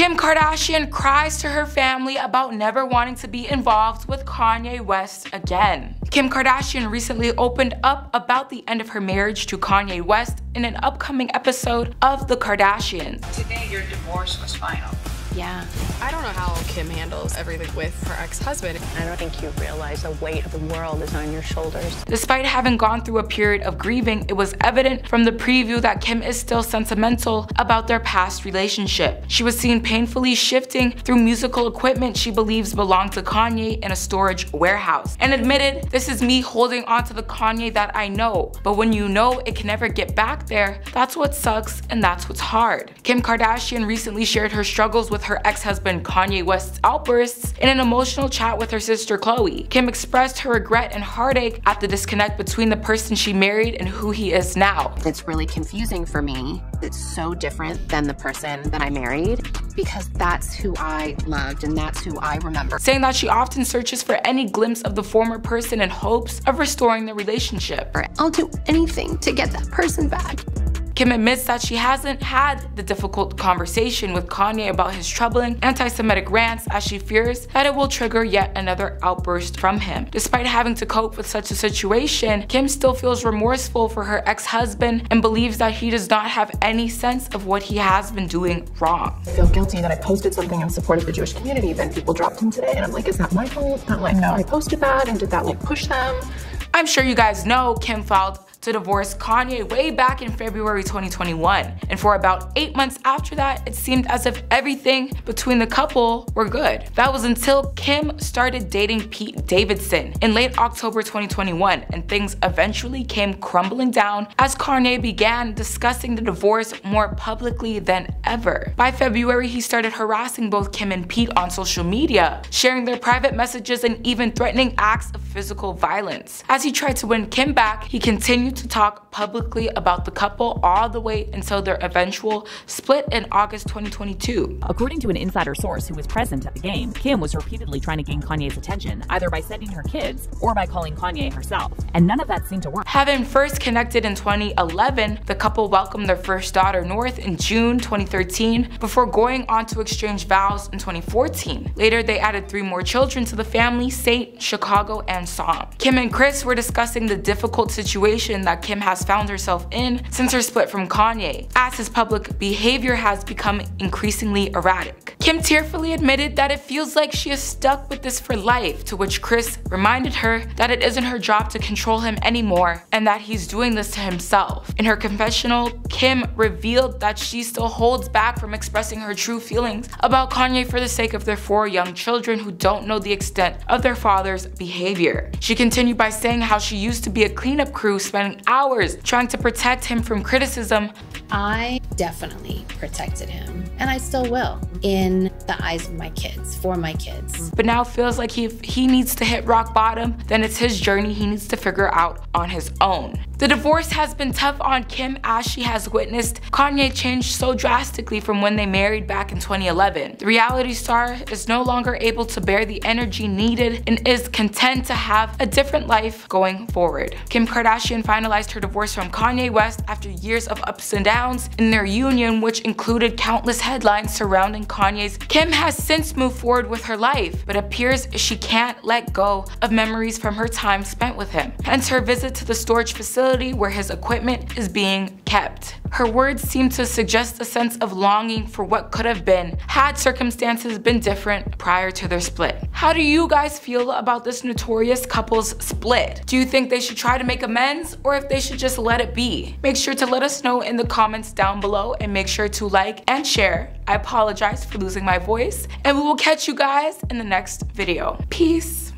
Kim Kardashian cries to her family about never wanting to be involved with Kanye West again. Kim Kardashian recently opened up about the end of her marriage to Kanye West in an upcoming episode of The Kardashians. Today your divorce was final. Yeah. I don't know how Kim handles everything with her ex-husband. I don't think you realize the weight of the world is on your shoulders. Despite having gone through a period of grieving, it was evident from the preview that Kim is still sentimental about their past relationship. She was seen painfully shifting through musical equipment she believes belonged to Kanye in a storage warehouse and admitted, this is me holding on to the Kanye that I know, but when you know it can never get back there, that's what sucks and that's what's hard. Kim Kardashian recently shared her struggles with her ex-husband Kanye West's outbursts in an emotional chat with her sister Khloé. Kim expressed her regret and heartache at the disconnect between the person she married and who he is now. It's really confusing for me. It's so different than the person that I married because that's who I loved and that's who I remember. Saying that she often searches for any glimpse of the former person in hopes of restoring the relationship. I'll do anything to get that person back. Kim admits that she hasn't had the difficult conversation with Kanye about his troubling anti-Semitic rants as she fears that it will trigger yet another outburst from him. Despite having to cope with such a situation, Kim still feels remorseful for her ex-husband and believes that he does not have any sense of what he has been doing wrong. I feel guilty that I posted something in support of the Jewish community, then people dropped him today, and I'm like, is that my fault? I'm like, no, I posted that, and did that like push them? I'm sure you guys know Kim filed to divorce Kanye way back in February 2021. And for about eight months after that, it seemed as if everything between the couple were good. That was until Kim started dating Pete Davidson in late October 2021, and things eventually came crumbling down as Kanye began discussing the divorce more publicly than ever. By February, he started harassing both Kim and Pete on social media, sharing their private messages and even threatening acts of physical violence. As he tried to win Kim back, he continued continued to talk publicly about the couple all the way until their eventual split in August 2022. According to an insider source who was present at the game, Kim was repeatedly trying to gain Kanye's attention, either by sending her kids or by calling Kanye herself, and none of that seemed to work. Having first connected in 2011, the couple welcomed their first daughter North in June 2013 before going on to exchange vows in 2014. Later, they added three more children to the family, Saint, Chicago, and Psalm. Kim and Kris were discussing the difficult situation that Kim has found herself in since her split from Kanye, as his public behavior has become increasingly erratic. Kim tearfully admitted that it feels like she is stuck with this for life, to which Kris reminded her that it isn't her job to control him anymore and that he's doing this to himself. In her confessional, Kim revealed that she still holds back from expressing her true feelings about Kanye for the sake of their four young children who don't know the extent of their father's behavior. She continued by saying how she used to be a cleanup crew spending hours trying to protect him from criticism. I definitely protected him, and I still will, in the eyes of my kids, for my kids. But now feels like he, if he needs to hit rock bottom, then it's his journey he needs to figure out on his own. The divorce has been tough on Kim as she has witnessed Kanye change so drastically from when they married back in 2011. The reality star is no longer able to bear the energy needed and is content to have a different life going forward. Kim Kardashian finalized her divorce from Kanye West after years of ups and downs in their union which included countless headlines surrounding Kanye's. Kim has since moved forward with her life but appears she can't let go of memories from her time spent with him. Hence her visit to the storage facility facility where his equipment is being kept. Her words seem to suggest a sense of longing for what could have been had circumstances been different prior to their split. How do you guys feel about this notorious couple's split? Do you think they should try to make amends or if they should just let it be? Make sure to let us know in the comments down below and make sure to like and share. I apologize for losing my voice and we will catch you guys in the next video. Peace.